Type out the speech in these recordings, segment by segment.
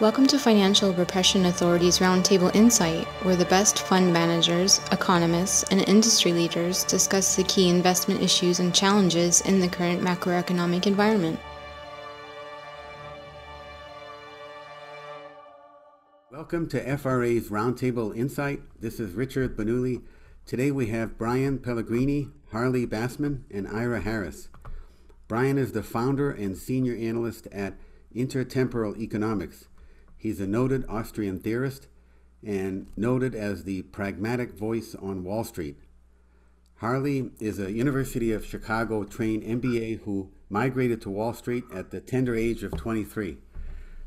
Welcome to Financial Repression Authority's Roundtable Insight, where the best fund managers, economists, and industry leaders discuss the key investment issues and challenges in the current macroeconomic environment. Welcome to FRA's Roundtable Insight. This is Richard Bonugli. Today we have Brian Pellegrini, Harley Bassman, and Yra Harris. Brian is the founder and senior analyst at Intertemporal Economics. He's a noted Austrian theorist and noted as the pragmatic voice on Wall Street. Harley is a University of Chicago trained MBA who migrated to Wall Street at the tender age of 23.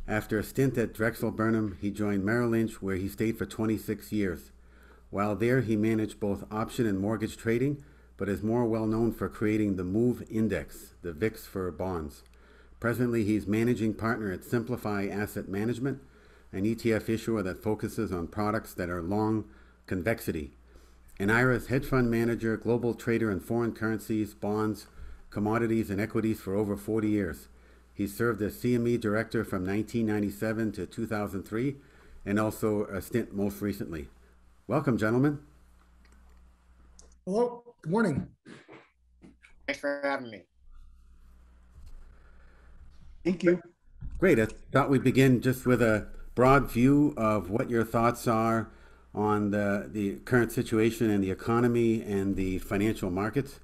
After a stint at Drexel Burnham, he joined Merrill Lynch, where he stayed for 26 years. While there, he managed both option and mortgage trading, but is more well known for creating the MOVE Index, the VIX for bonds. Presently, he's managing partner at Simplify Asset Management, an ETF issuer that focuses on products that are long convexity. And Yra's hedge fund manager, global trader in foreign currencies, bonds, commodities, and equities for over 40 years. He served as CME director from 1997 to 2003 and also a stint most recently. Welcome, gentlemen. Hello, good morning. Thanks for having me. Thank you. Great. I thought we'd begin just with a broad view of what your thoughts are on the, the current situation in the economy and the financial markets.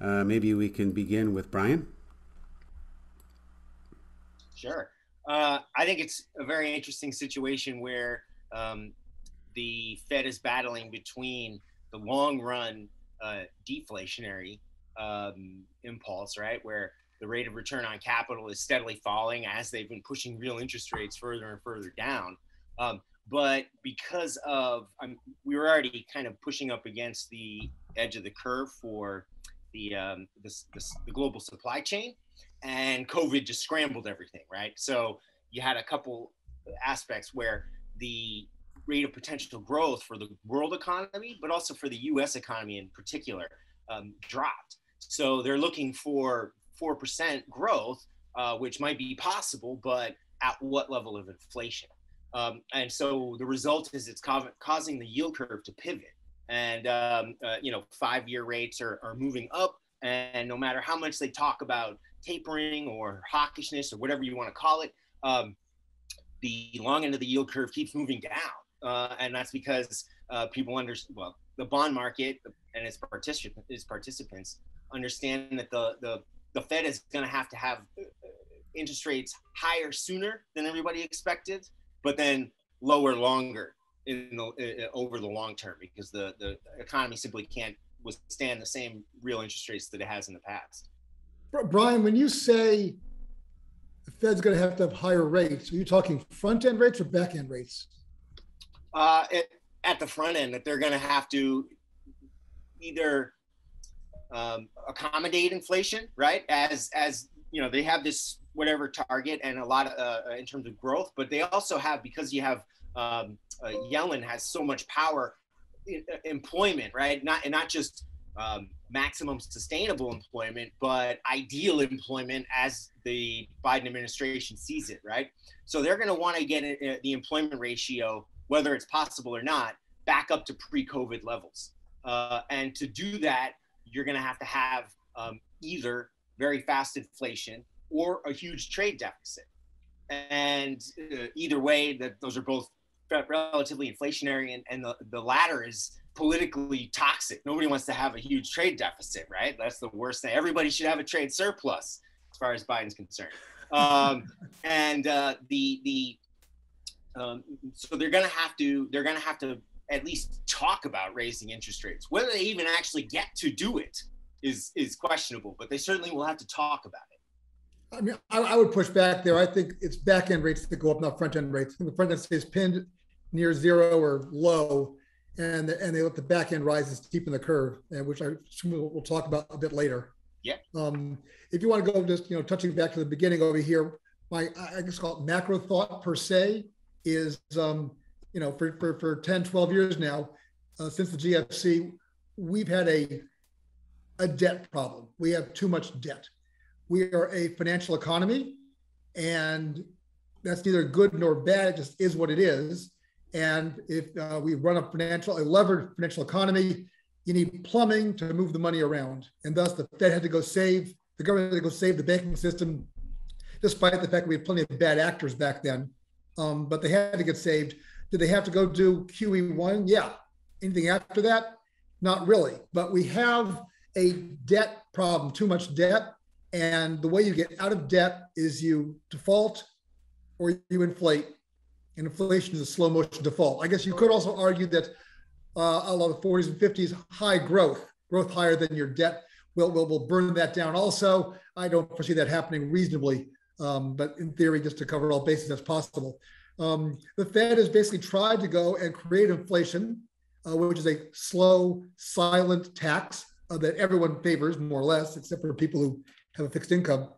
Uh, maybe we can begin with Brian. Sure. Uh, I think it's a very interesting situation where um, the Fed is battling between the long run uh, deflationary um, impulse, right, where the rate of return on capital is steadily falling as they've been pushing real interest rates further and further down. Um, but because of um, we were already kind of pushing up against the edge of the curve for the, um, the, the, the global supply chain, and COVID just scrambled everything, right? So you had a couple aspects where the rate of potential growth for the world economy, but also for the U.S. economy in particular, um, dropped. So they're looking for 4% growth, uh, which might be possible, but at what level of inflation? Um, and so the result is it's co- causing the yield curve to pivot. And, um, uh, you know, five year rates are, are moving up. And no matter how much they talk about tapering or hawkishness or whatever you want to call it, um, the long end of the yield curve keeps moving down. Uh, and that's because uh, people understand, well, the bond market and its, particip- its participants understand that the, the the Fed is going to have to have uh, interest rates higher sooner than everybody expected, but then lower longer in the uh, uh, over the long term because the the economy simply can't withstand the same real interest rates that it has in the past. Brian, when you say the Fed's going to have to have higher rates, are you talking front end rates or back end rates? Uh, it, at the front end, that they're going to have to either um, accommodate inflation, right? As as you know, they have this whatever target and a lot of uh, in terms of growth, but they also have because you have um, uh, Yellen has so much power, uh, employment, right? Not and not just um, maximum sustainable employment, but ideal employment as the Biden administration sees it, right? So they're going to want to get uh, the employment ratio, whether it's possible or not, back up to pre-COVID levels. Uh, and to do that, you're going to have to have um, either very fast inflation or a huge trade deficit. And uh, either way, that those are both relatively inflationary, and, and the, the latter is politically toxic. Nobody wants to have a huge trade deficit, right? That's the worst thing. Everybody should have a trade surplus, as far as Biden's concerned. Um, and uh, the the um, so they're going to have to they're going to have to at least talk about raising interest rates. Whether they even actually get to do it is is questionable, but they certainly will have to talk about it. I mean, I, I would push back there. I think it's back end rates that go up, not front end rates. I the front end stays pinned near zero or low, and the, and they let the back end rise and steepen the curve, and which I we'll, we'll talk about a bit later. Yeah. Um, if you want to go just you know touching back to the beginning over here, my I guess call it macro thought per se is um, you know, for, for, for 10, 12 years now, uh, since the GFC, we've had a, a debt problem. We have too much debt. We are a financial economy, and that's neither good nor bad. It just is what it is. And if uh, we run a financial, a levered financial economy, you need plumbing to move the money around. And thus the Fed had to go save, the government had to go save the banking system, despite the fact that we had plenty of bad actors back then. Um, but they had to get saved. Did they have to go do QE1? Yeah. Anything after that? Not really. But we have a debt problem, too much debt. And the way you get out of debt is you default or you inflate. And inflation is a slow motion default. I guess you could also argue that uh, a lot of the 40s and 50s, high growth, growth higher than your debt, will will will burn that down. Also, I don't foresee that happening reasonably, um, but in theory, just to cover all bases that's possible. Um, the Fed has basically tried to go and create inflation, uh, which is a slow, silent tax uh, that everyone favors, more or less, except for people who have a fixed income.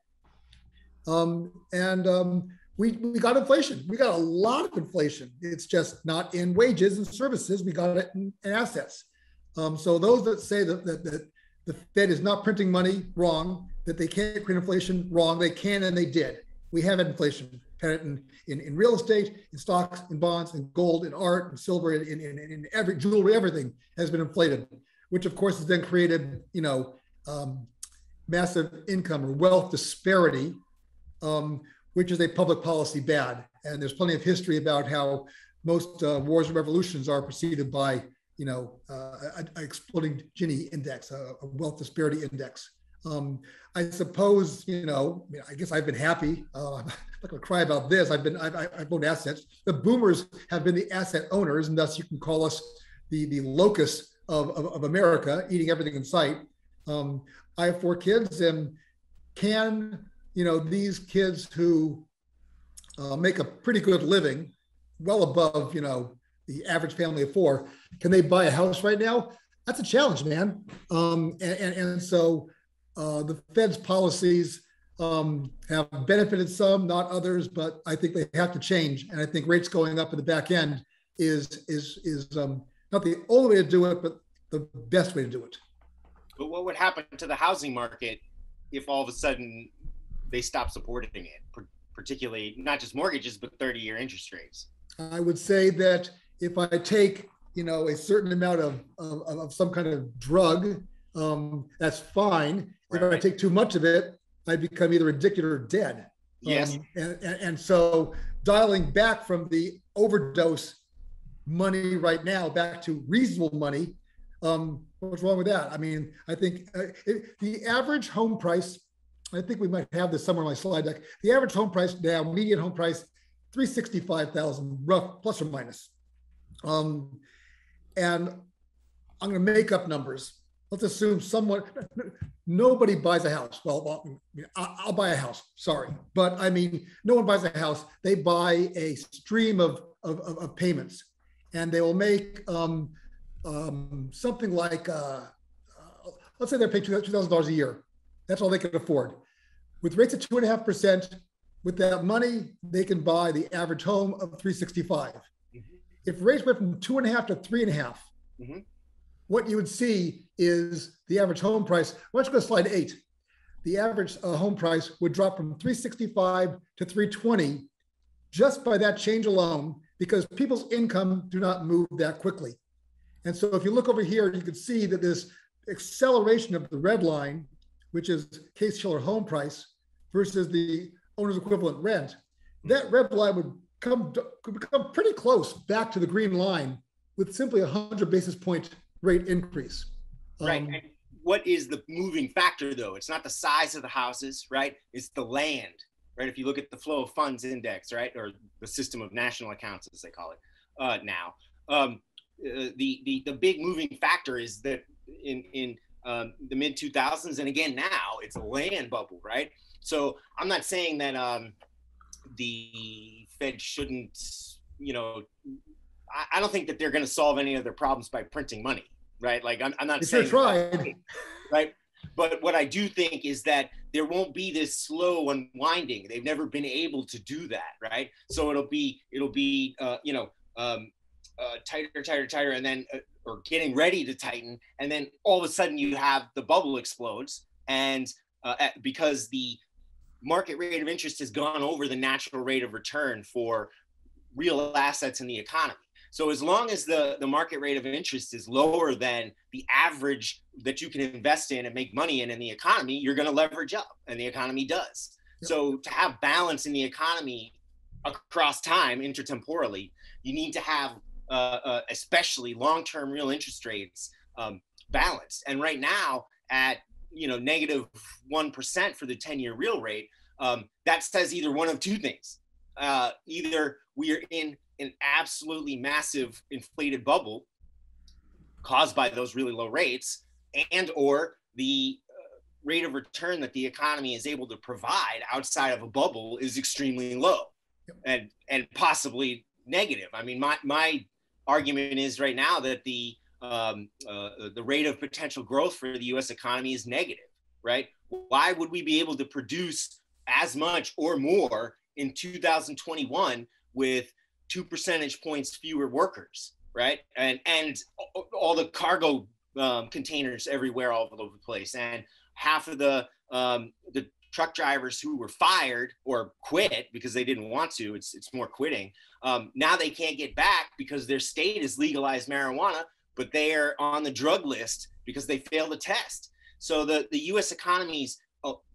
Um, and um, we, we got inflation. We got a lot of inflation. It's just not in wages and services. We got it in, in assets. Um, so those that say that, that, that the Fed is not printing money, wrong. That they can't create inflation, wrong. They can and they did. We have inflation. Had it in, in, in real estate, in stocks, in bonds, in gold, in art, in silver, in, in, in every jewelry, everything has been inflated, which of course has then created, you know, um, massive income or wealth disparity, um, which is a public policy bad. And there's plenty of history about how most uh, wars and revolutions are preceded by, you know, uh, exploding Gini index, a, a wealth disparity index. Um, I suppose, you know, I, guess I've been happy. Uh, I'm not going to cry about this. I've been, I've, I've owned assets. The boomers have been the asset owners, and thus you can call us the the locus of, of, of America, eating everything in sight. Um, I have four kids, and can you know these kids who uh, make a pretty good living, well above you know the average family of four, can they buy a house right now? That's a challenge, man. Um, and, and, and so uh, the Fed's policies um, have benefited some, not others, but I think they have to change. And I think rates going up at the back end is is is um, not the only way to do it, but the best way to do it. But what would happen to the housing market if all of a sudden they stop supporting it, particularly not just mortgages, but 30 year interest rates? I would say that if I take, you know, a certain amount of, of, of some kind of drug, um, that's fine. Right. If I take too much of it, I become either addicted or dead. Yes. Um, and, and, and so dialing back from the overdose money right now back to reasonable money um, what's wrong with that? I mean, I think uh, it, the average home price, I think we might have this somewhere on my slide deck. The average home price now, median home price, 365,000 rough plus or minus. Um, and I'm going to make up numbers. Let's assume someone, nobody buys a house. Well, I'll, buy a house. Sorry, but I mean, no one buys a house. They buy a stream of of, of, of payments, and they will make um, um, something like, uh, uh, let's say they're paying $2,000 a year. That's all they can afford. With rates at 2.5%, with that money, they can buy the average home of 365. Mm-hmm. If rates went from two and a half to three and a half, mm-hmm. What you would see is the average home price. Why don't you go to slide eight? The average uh, home price would drop from 365 to 320 just by that change alone, because people's income do not move that quickly. And so if you look over here, you can see that this acceleration of the red line, which is Case-Shiller home price versus the owner's equivalent rent, that red line would come could become pretty close back to the green line with simply a 100 basis point rate increase. Right. Um, what is the moving factor though? It's not the size of the houses, right? It's the land, right? If you look at the flow of funds index, right, or the system of national accounts, as they call it uh, now, um, uh, the, the the big moving factor is that in in um, the mid 2000s and again now it's a land bubble right so i'm not saying that um, the fed shouldn't you know I, I, don't think that they're going to solve any of their problems by printing money right like i'm, I'm not saying tried. right but what i do think is that there won't be this slow unwinding they've never been able to do that right so it'll be it'll be uh, you know um, uh, tighter, tighter, tighter, and then uh, or getting ready to tighten, and then all of a sudden you have the bubble explodes, and uh, at, because the market rate of interest has gone over the natural rate of return for real assets in the economy. So as long as the, the market rate of interest is lower than the average that you can invest in and make money in in the economy, you're going to leverage up, and the economy does. So to have balance in the economy across time, intertemporally, you need to have, uh, uh, especially long-term real interest rates, um, balanced. And right now, at you know negative one percent for the ten-year real rate, um, that says either one of two things: uh, either we are in an absolutely massive inflated bubble caused by those really low rates, and or the uh, rate of return that the economy is able to provide outside of a bubble is extremely low and and possibly negative. I mean, my my argument is right now that the um, uh, the rate of potential growth for the U.S. economy is negative. Right? Why would we be able to produce as much or more in 2021 with two percentage points fewer workers? Right? And and all the cargo um, containers everywhere all over the place, and half of the um, the truck drivers who were fired or quit because they didn't want to. It's it's more quitting. Um, now they can't get back because their state has legalized marijuana, but they are on the drug list because they failed the test. So the the U.S. economy's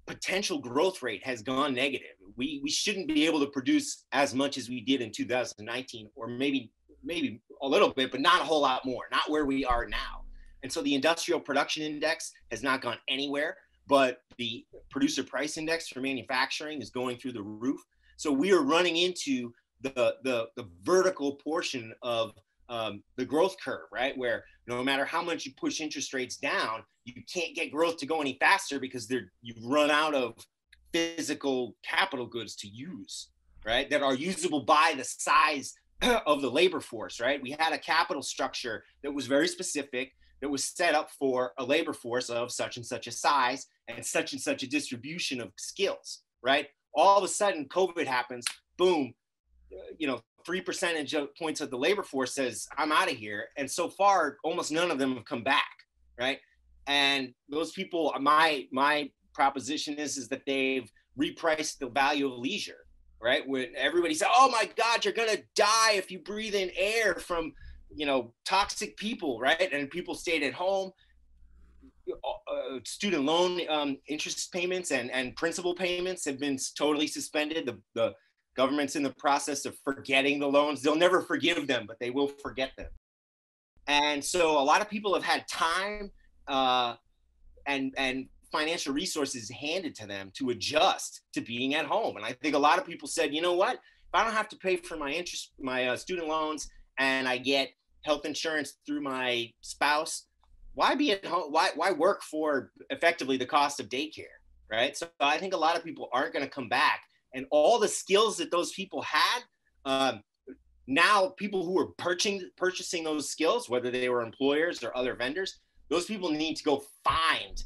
potential growth rate has gone negative. We we shouldn't be able to produce as much as we did in 2019, or maybe maybe a little bit, but not a whole lot more. Not where we are now. And so the industrial production index has not gone anywhere but the producer price index for manufacturing is going through the roof. So we are running into the the, the vertical portion of um, the growth curve, right? Where no matter how much you push interest rates down, you can't get growth to go any faster because they're you've run out of physical capital goods to use, right? That are usable by the size of the labor force, right? We had a capital structure that was very specific that was set up for a labor force of such and such a size and such and such a distribution of skills, right? All of a sudden, COVID happens, boom, you know, three percentage of points of the labor force says, I'm out of here. And so far, almost none of them have come back, right? And those people, my my proposition is is that they've repriced the value of leisure, right? When everybody said, "Oh my God, you're gonna die if you breathe in air from you know toxic people right and people stayed at home uh, student loan um, interest payments and, and principal payments have been totally suspended the, the government's in the process of forgetting the loans. They'll never forgive them but they will forget them. And so a lot of people have had time uh, and and financial resources handed to them to adjust to being at home. And i think a lot of people said you know what? If i don't have to pay for my interest my uh, student loans and I get health insurance through my spouse, why be at home? Why why work for effectively the cost of daycare, right? So I think a lot of people aren't going to come back, and all the skills that those people had. Um, now, people who are purchasing purchasing those skills, whether they were employers or other vendors, those people need to go find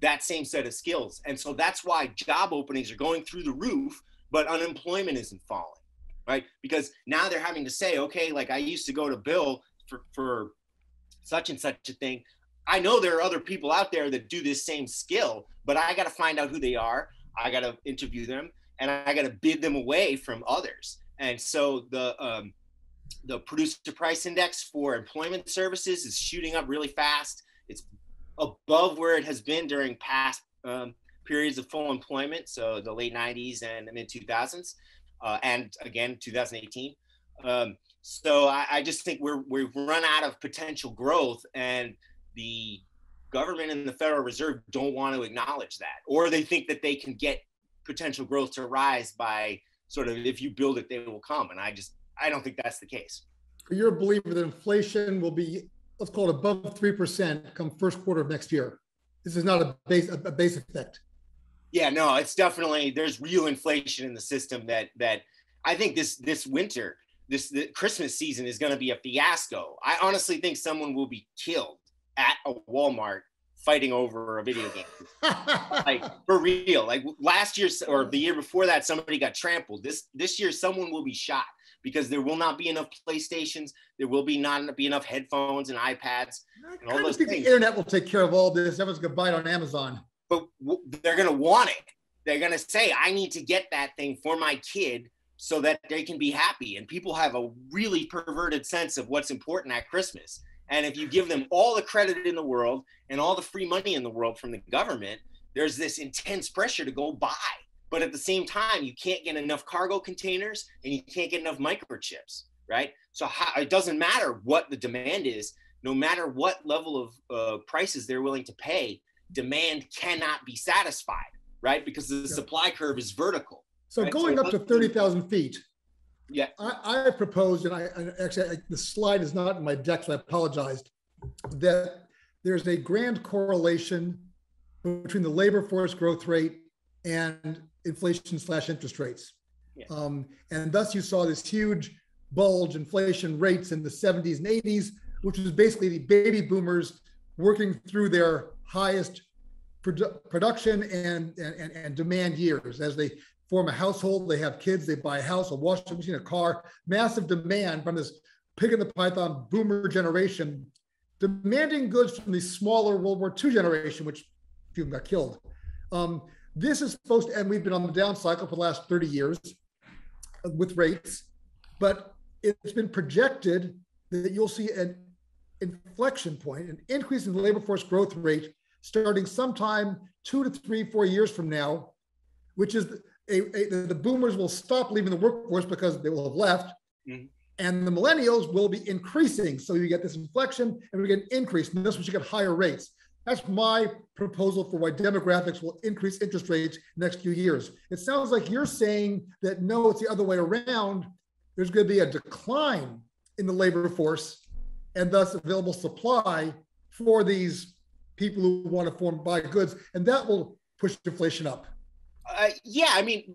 that same set of skills, and so that's why job openings are going through the roof, but unemployment isn't falling right? Because now they're having to say, okay, like I used to go to Bill for, for such and such a thing. I know there are other people out there that do this same skill, but I got to find out who they are. I got to interview them and I got to bid them away from others. And so the, um, the producer price index for employment services is shooting up really fast. It's above where it has been during past um, periods of full employment, so the late 90s and the mid 2000s uh, and again 2018. Um, so I, I, just think we're we've run out of potential growth, and the government and the Federal Reserve don't want to acknowledge that, or they think that they can get potential growth to rise by sort of if you build it, they will come. And I just I don't think that's the case. You're a believer that inflation will be let's call it above three percent come first quarter of next year. This is not a base a base effect. Yeah, no, it's definitely there's real inflation in the system that that I think this this winter, this the Christmas season is going to be a fiasco. I honestly think someone will be killed at a Walmart fighting over a video game. like for real. Like last year or the year before that, somebody got trampled. This this year, someone will be shot because there will not be enough PlayStations. There will be not be enough headphones and iPads. And all think things. the internet will take care of all this. Everyone's gonna buy it on Amazon but they're going to want it. they're going to say, I need to get that thing for my kid so that they can be happy. And people have a really perverted sense of what's important at Christmas. And if you give them all the credit in the world and all the free money in the world from the government, there's this intense pressure to go buy. But at the same time, you can't get enough cargo containers and you can't get enough microchips, right? So how, it doesn't matter what the demand is, no matter what level of uh, prices they're willing to pay, demand cannot be satisfied, right? Because the yeah. supply curve is vertical. So right? going so up to 30,000 feet, yeah, I, I proposed, and I, actually I, the slide is not in my deck, so I apologized, that there's a grand correlation between the labor force growth rate and inflation slash interest rates. Yeah. Um, and thus you saw this huge bulge inflation rates in the 70s and 80s, which was basically the baby boomers working through their highest produ- production and, and, and demand years. As they form a household, they have kids, they buy a house, a washing machine, a car, massive demand from this pig in the python boomer generation, demanding goods from the smaller World War II generation, which few got killed. Um, this is supposed to, and we've been on the down cycle for the last 30 years with rates, but it's been projected that you'll see an inflection point, an increase in the labor force growth rate starting sometime two to three, four years from now, which is a, a, the boomers will stop leaving the workforce because they will have left. Mm-hmm. And the millennials will be increasing. So you get this inflection and we get an increase. And this was you get higher rates. That's my proposal for why demographics will increase interest rates next few years. It sounds like you're saying that no, it's the other way around. There's going to be a decline in the labor force and thus available supply for these people who want to form buy goods, and that will push inflation up. Uh, yeah, I mean,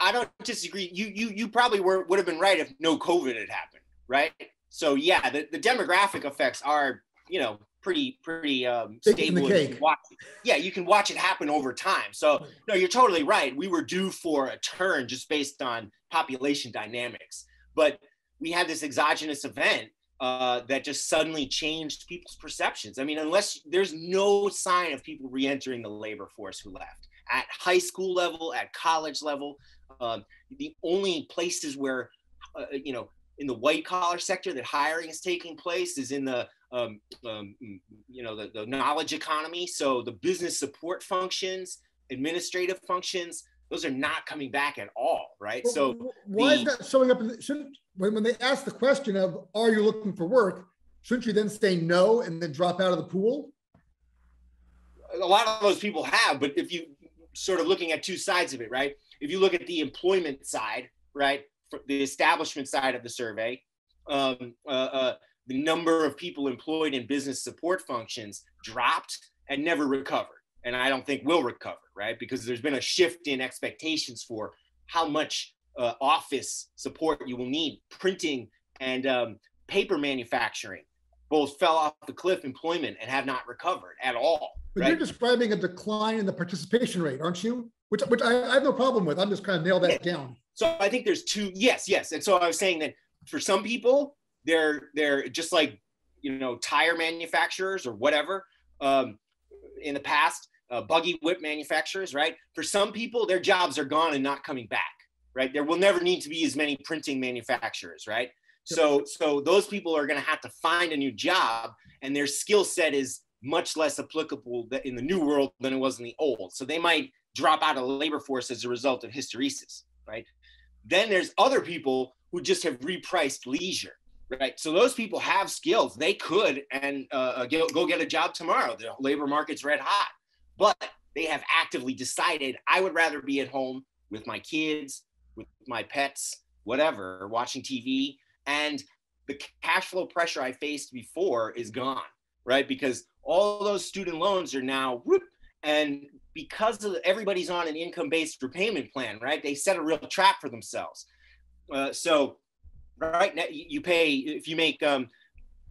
I don't disagree. You you you probably were would have been right if no COVID had happened, right? So yeah, the, the demographic effects are you know pretty pretty um, stable. You watch, yeah, you can watch it happen over time. So no, you're totally right. We were due for a turn just based on population dynamics, but we had this exogenous event uh, that just suddenly changed people's perceptions. I mean, unless there's no sign of people re-entering the labor force who left at high school level, at college level, um, the only places where uh, you know in the white collar sector that hiring is taking place is in the um, um, you know the, the knowledge economy. So the business support functions administrative functions those are not coming back at all right? Well, so why the, is that showing up in, shouldn't when, when they ask the question of are you looking for work? shouldn't you then say no and then drop out of the pool? A lot of those people have but if you sort of looking at two sides of it right if you look at the employment side right the establishment side of the survey, um, uh, uh, the number of people employed in business support functions dropped and never recovered. And I don't think will recover, right? Because there's been a shift in expectations for how much uh, office support you will need. Printing and um, paper manufacturing both fell off the cliff employment and have not recovered at all. But right? you're describing a decline in the participation rate, aren't you? Which, which I, I have no problem with. I'm just kind of nail that yeah. down. So I think there's two. Yes, yes. And so I was saying that for some people, they're they're just like you know tire manufacturers or whatever um, in the past, uh, buggy whip manufacturers, right? For some people, their jobs are gone and not coming back, right? There will never need to be as many printing manufacturers, right? So so those people are going to have to find a new job, and their skill set is much less applicable in the new world than it was in the old. So they might drop out of the labor force as a result of hysteresis, right? Then there's other people who just have repriced leisure, right? So those people have skills. They could and uh, uh, go get a job tomorrow. The labor market's red hot, but they have actively decided I would rather be at home with my kids, with my pets, whatever, watching TV. And the cash flow pressure I faced before is gone, right? Because all those student loans are now, whoop, and because of everybody's on an income-based repayment plan, right? They set a real trap for themselves. Uh, so, right now you pay if you make um,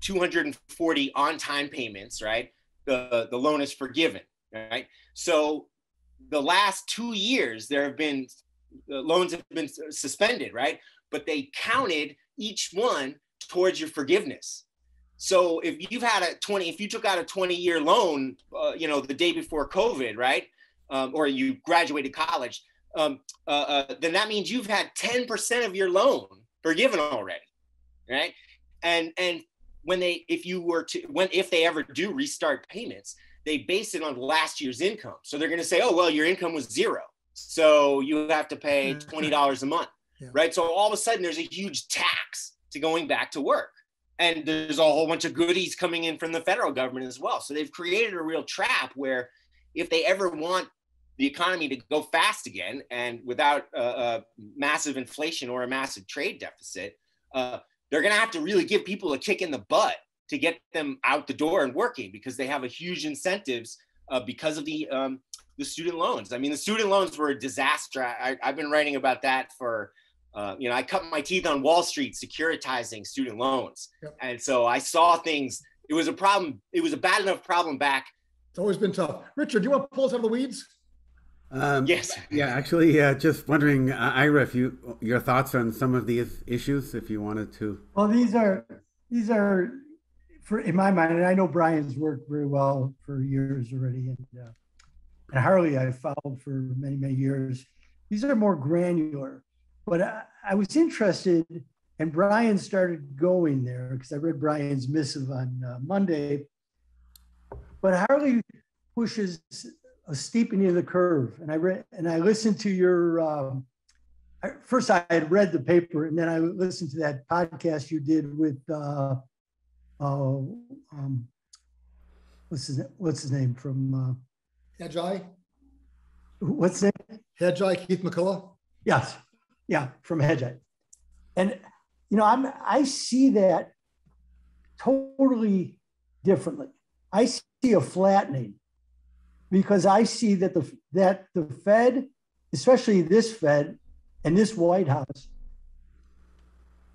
240 on-time payments, right? The the loan is forgiven, right? So, the last two years there have been loans have been suspended, right? But they counted each one towards your forgiveness. So if you've had a 20, if you took out a 20 year loan, uh, you know, the day before COVID, right? um, or you graduated college, um, uh, uh, then that means you've had 10% of your loan forgiven already, right? And and when they, if you were to, when if they ever do restart payments, they base it on last year's income. So they're going to say, oh well, your income was zero, so you have to pay twenty dollars a month, yeah. right? So all of a sudden, there's a huge tax to going back to work and there's a whole bunch of goodies coming in from the federal government as well. So they've created a real trap where if they ever want the economy to go fast again and without a, a massive inflation or a massive trade deficit, uh, they're going to have to really give people a kick in the butt to get them out the door and working because they have a huge incentives uh, because of the um, the student loans. I mean, the student loans were a disaster. I, have been writing about that for uh, you know, I cut my teeth on Wall Street securitizing student loans. Yep. And so I saw things, it was a problem. It was a bad enough problem back. It's always been tough. Richard, do you want to pull us out of the weeds? Um, yes. Yeah, actually, uh, just wondering, uh, Yra, if you your thoughts on some of these issues, if you wanted to. Well, these are these are, for in my mind, and I know Brian's worked very well for years already, and uh, and Harley I've followed for many many years. These are more granular. But I, I was interested, and Brian started going there because I read Brian's missive on uh, Monday. But Harley pushes a steepening of the curve, and I read and I listened to your. Um, first, I had read the paper, and then I listened to that podcast you did with. Uh, uh, um, what's his what's his name from uh, Hedgeye? What's his name? Hedgeye Keith McCullough. Yes. Yeah, from Hedgeye. And you know, I'm I see that totally differently. I see a flattening because I see that the that the Fed, especially this Fed and this White House,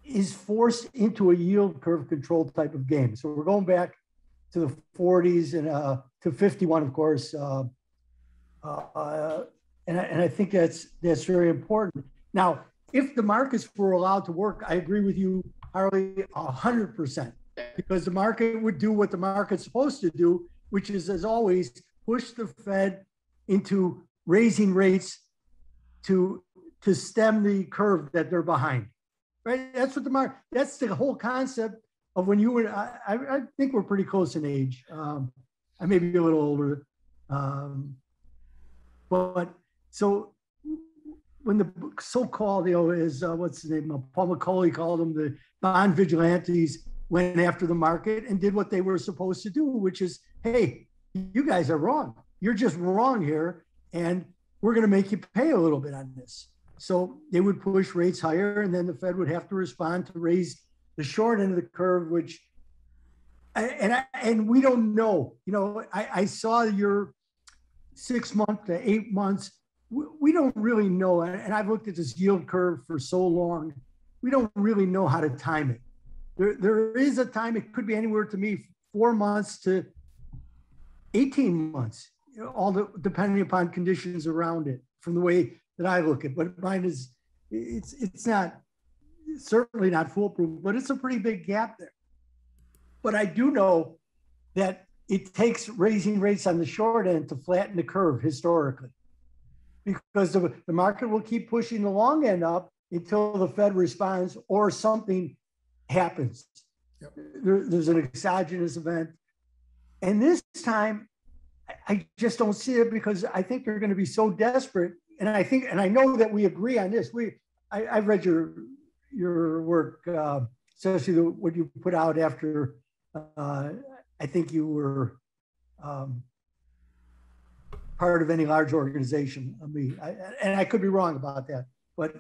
is forced into a yield curve control type of game. So we're going back to the 40s and uh, to 51, of course. Uh, uh, and, I, and I think that's that's very important. Now, if the markets were allowed to work, I agree with you, Harley, hundred percent. Because the market would do what the market's supposed to do, which is, as always, push the Fed into raising rates to to stem the curve that they're behind. Right? That's what the market. That's the whole concept of when you were. I, I think we're pretty close in age. Um, I may be a little older, um, but so when the so-called, you know, is uh, what's his name? Uh, Paul McCulley called them the bond vigilantes went after the market and did what they were supposed to do, which is, hey, you guys are wrong. You're just wrong here, and we're going to make you pay a little bit on this. So they would push rates higher, and then the Fed would have to respond to raise the short end of the curve, which and I, and we don't know. You know, I, I saw your six month to eight months we don't really know, and I've looked at this yield curve for so long, we don't really know how to time it. There, there is a time, it could be anywhere to me, four months to 18 months, all the, depending upon conditions around it from the way that I look at, but mine is, it's, it's not, certainly not foolproof, but it's a pretty big gap there. But I do know that it takes raising rates on the short end to flatten the curve historically because the, the market will keep pushing the long end up until the Fed responds or something happens. Yep. There, there's an exogenous event. And this time, I just don't see it because I think they're going to be so desperate. And I think, and I know that we agree on this. We, I, I read your your work, uh, especially the, what you put out after. Uh, I think you were um, part of any large organization. I mean, I, and I could be wrong about that, but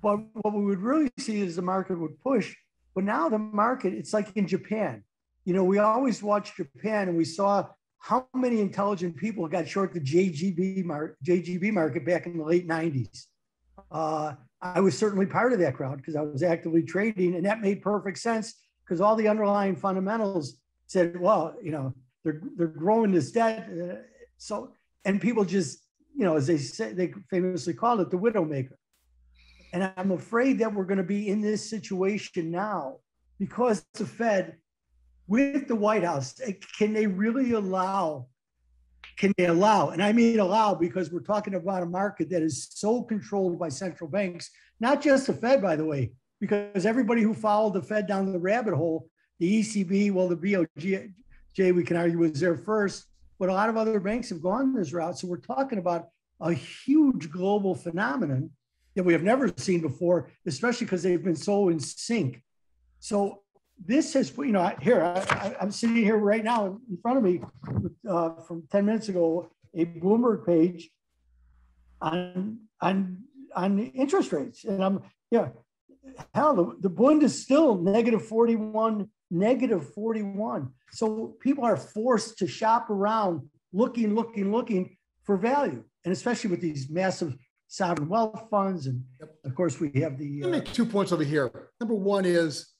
but what we would really see is the market would push. But now the market, it's like in Japan. You know, we always watched Japan, and we saw how many intelligent people got short the JGB market, JGB market back in the late '90s. Uh, I was certainly part of that crowd because I was actively trading, and that made perfect sense because all the underlying fundamentals said, well, you know, they're they're growing this debt. So, and people just, you know, as they say, they famously call it the widowmaker. And I'm afraid that we're going to be in this situation now because the Fed, with the White House, eh, can they really allow, can they allow? And I mean allow because we're talking about a market that is so controlled by central banks, not just the Fed, by the way, because everybody who followed the Fed down the rabbit hole, the ECB, well, the BOJ, we can argue was there first, but a lot of other banks have gone this route. So we're talking about a huge global phenomenon that we have never seen before, especially because they've been so in sync. So this has, you know, here I, am sitting here right now in front of me uh, from 10 minutes ago, a Bloomberg page on on on interest rates, and I'm yeah, hell, the, the Bund is still negative 41, negative 41. So people are forced to shop around, looking, looking, looking for value, and especially with these massive sovereign wealth funds, and of course we have the. Uh, Let me make two points over here. Number one is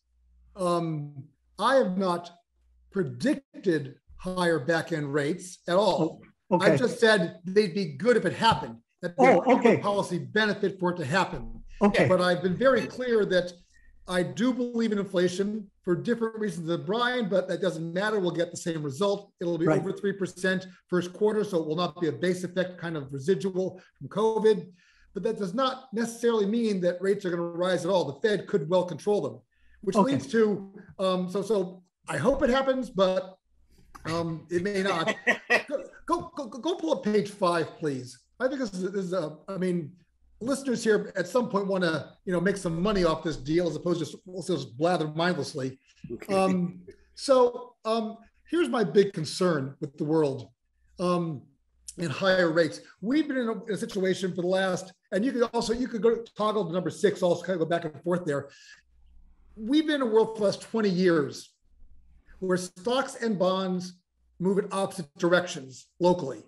um, I have not predicted higher back end rates at all. Oh, okay. I just said they'd be good if it happened. That oh, okay. policy benefit for it to happen. Okay. But I've been very clear that I do believe in inflation for different reasons than Brian, but that doesn't matter. We'll get the same result. It'll be right. over 3% first quarter, so it will not be a base effect kind of residual from COVID. But that does not necessarily mean that rates are going to rise at all. The Fed could well control them which okay. leads to um, so so I hope it happens, but um, it may not. go, go, go, go pull up page five, please. I think this is, this is a, I mean, listeners here at some point want to, you know, make some money off this deal as opposed to just, just blather mindlessly. Okay. Um, so um, here's my big concern with the world um, and higher rates. We've been in a, in a, situation for the last, and you could also, you could go toggle to number six, also kind of go back and forth there we've been in a world for the last 20 years where stocks and bonds move in opposite directions locally.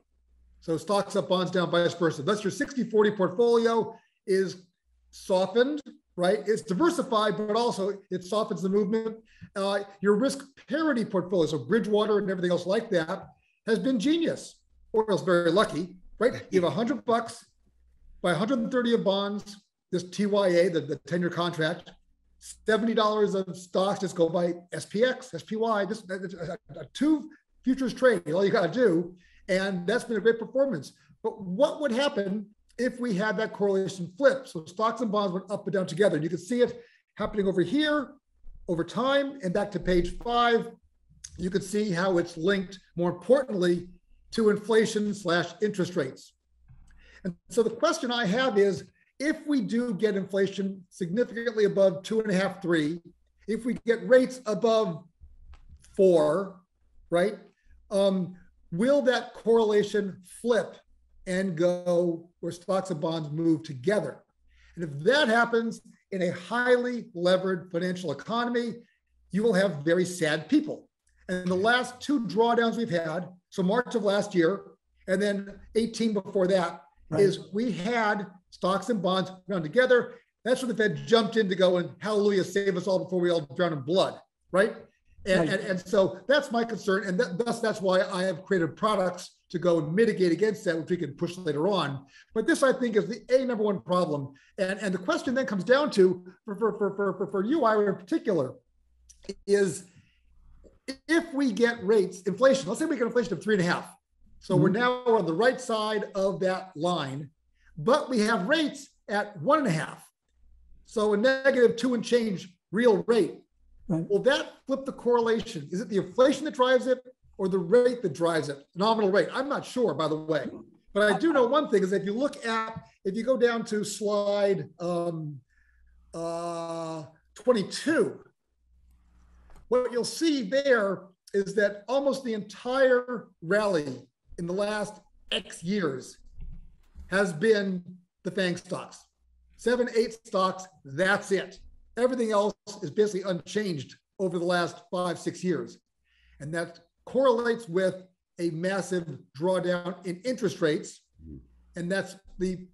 So stocks up, bonds down, vice versa. Thus, your 60 40 portfolio is softened, right? It's diversified, but also it softens the movement. Uh, your risk parity portfolio, so Bridgewater and everything else like that, has been genius. Or else very lucky, right? You have 100 bucks, buy 130 of bonds, this TYA, the, the 10 year contract, $70 of stocks, just go buy SPX, SPY, just a two futures trade, all you got to do. And that's been a great performance. But what would happen if we had that correlation flip? So stocks and bonds went up and down together. And you can see it happening over here over time. And back to page five, you can see how it's linked, more importantly, to inflation slash interest rates. And so the question I have is if we do get inflation significantly above two and a half, three, if we get rates above four, right? Um, will that correlation flip and go where stocks and bonds move together? And if that happens in a highly levered financial economy, you will have very sad people. And the last two drawdowns we've had, so March of last year, and then 18 before that, right. is we had stocks and bonds run together. That's when the Fed jumped in to go and hallelujah, save us all before we all drown in blood, right? And, right. and, and so that's my concern. And that, thus, that's why I have created products to go and mitigate against that, which we can push later on. But this, I think, is the A number one problem. And, and the question then comes down to, for, for, for, for, for you, Yra, in particular, is if we get rates, inflation, let's say we get inflation of three and a half. So mm-hmm. we're now on the right side of that line but we have rates at one and a half. So a negative two and change real rate. Right. Will that flip the correlation? Is it the inflation that drives it or the rate that drives it? Nominal rate. I'm not sure, by the way. But I do know one thing is if you look at, if you go down to slide um, uh, 22, what you'll see there is that almost the entire rally in the last X years has been the FANG stocks. Seven, eight stocks, that's it. Everything else is basically unchanged over the last five, six years. And that correlates with a massive drawdown in interest rates. And that's the,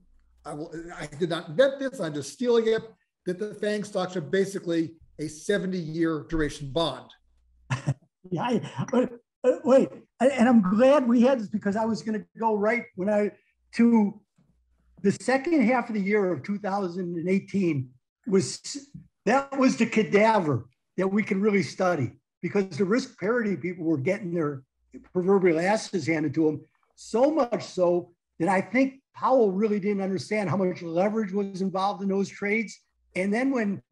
I, will, I did not invent this, I'm just stealing it, that the FANG stocks are basically a 70 year duration bond. yeah, I, but, uh, wait, and I'm glad we had this because I was going to go right when I to the second half of the year of 2018 was that was the cadaver that we can really study because the risk parity people were getting their proverbial asses handed to them. So much so that I think Powell really didn't understand how much leverage was involved in those trades. And then when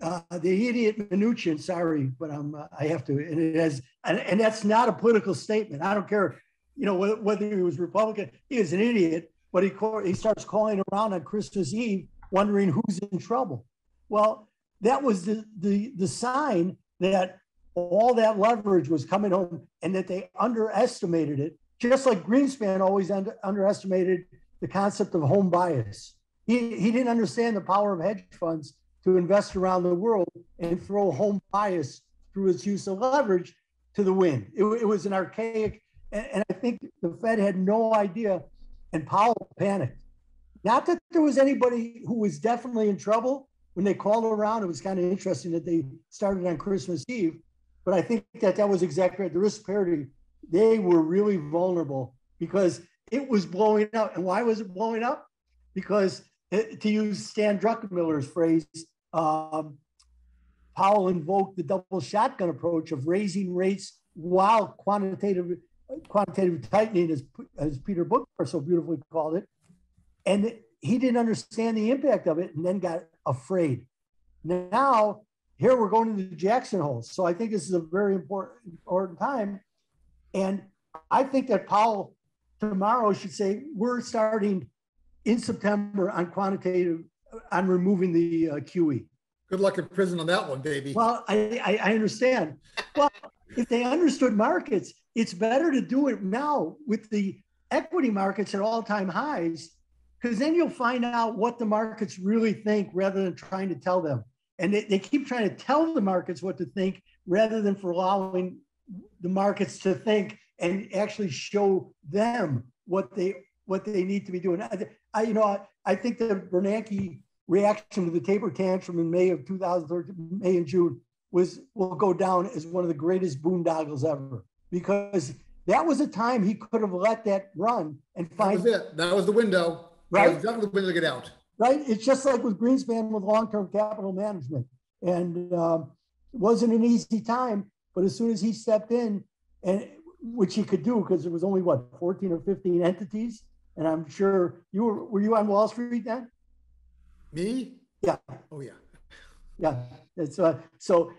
uh, the idiot Mnuchin, sorry, but I'm, uh, I have to, and it has, and, and, that's not a political statement. I don't care, you know, whether, whether he was Republican, he is an idiot, but he, he starts calling around on Christmas Eve, wondering who's in trouble. Well, that was the, the, the sign that all that leverage was coming home and that they underestimated it, just like Greenspan always under, underestimated the concept of home bias. He, he didn't understand the power of hedge funds to invest around the world and throw home bias through its use of leverage to the wind. It, it was an archaic, and, and I think the Fed had no idea, and Powell panicked. Not that there was anybody who was definitely in trouble when they called around. It was kind of interesting that they started on Christmas Eve, but I think that that was exactly right. The risk parity, they were really vulnerable because it was blowing up. And why was it blowing up? Because it, eh, to use Stan Druckenmiller's phrase, um, Powell invoked the double shotgun approach of raising rates while quantitative quantitative tightening, as, as Peter Boockvar so beautifully called it. And he didn't understand the impact of it and then got afraid. Now, here we're going into the Jackson hole. So I think this is a very important, important time. And I think that Powell tomorrow should say, we're starting in September on quantitative, on removing the uh, QE. Good luck in prison on that one, baby. Well, I, I, I understand. well, if they understood markets, it's better to do it now with the equity markets at all-time highs, because then you'll find out what the markets really think rather than trying to tell them. And they, they keep trying to tell the markets what to think rather than for allowing the markets to think and actually show them what they what they need to be doing. I, I you know, I, I think the Bernanke reaction to the taper tantrum in May of 2013, May and June was will go down as one of the greatest boondoggles ever because that was a time he could have let that run and find. That was it. That was the window. Right. That was definitely the to get out. Right. It's just like with Greenspan with long-term capital management, and um, it wasn't an easy time. But as soon as he stepped in, and which he could do because it was only what 14 or 15 entities, and I'm sure you were were you on Wall Street then? Me? Yeah. Oh yeah. Yeah. It's uh, so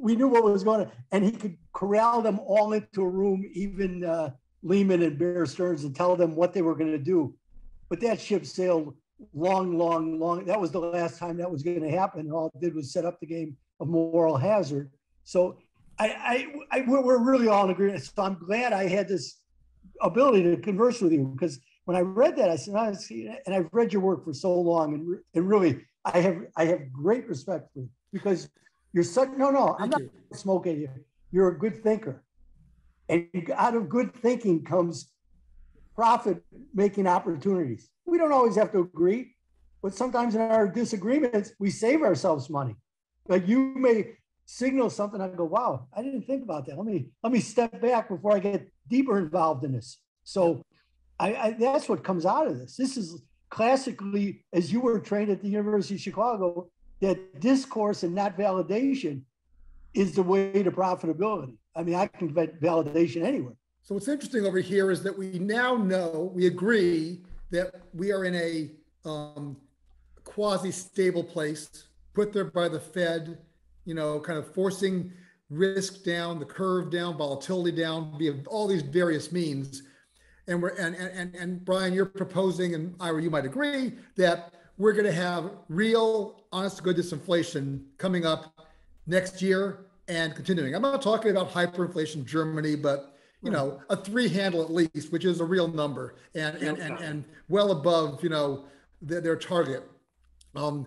we knew what was going on, and he could corral them all into a room, even uh, Lehman and Bear Stearns, and tell them what they were going to do. But that ship sailed long, long, long. That was the last time that was going to happen. All it did was set up the game of moral hazard. So I, I, I we're really all in agreement. So I'm glad I had this ability to converse with you because when I read that, I said, see, and I've read your work for so long, and, and really, I have I have great respect for you because you're such no no. I'm not smoking you. You're a good thinker, and out of good thinking comes profit making opportunities. We don't always have to agree, but sometimes in our disagreements, we save ourselves money. Like you may signal something, I go, wow, I didn't think about that. Let me let me step back before I get deeper involved in this. So I, I, that's what comes out of this. This is classically, as you were trained at the University of Chicago, that discourse and not validation is the way to profitability. I mean, I can get validation anywhere. So what's interesting over here is that we now know, we agree that we are in a um, quasi-stable place, put there by the Fed, you know, kind of forcing risk down, the curve down, volatility down, via all these various means and we're and and and Brian, you're proposing, and Yra, you might agree that we're going to have real, honest to goodness inflation coming up next year and continuing. I'm not talking about hyperinflation Germany, but you know, a three handle at least, which is a real number and and and, and well above you know their, their target. Um,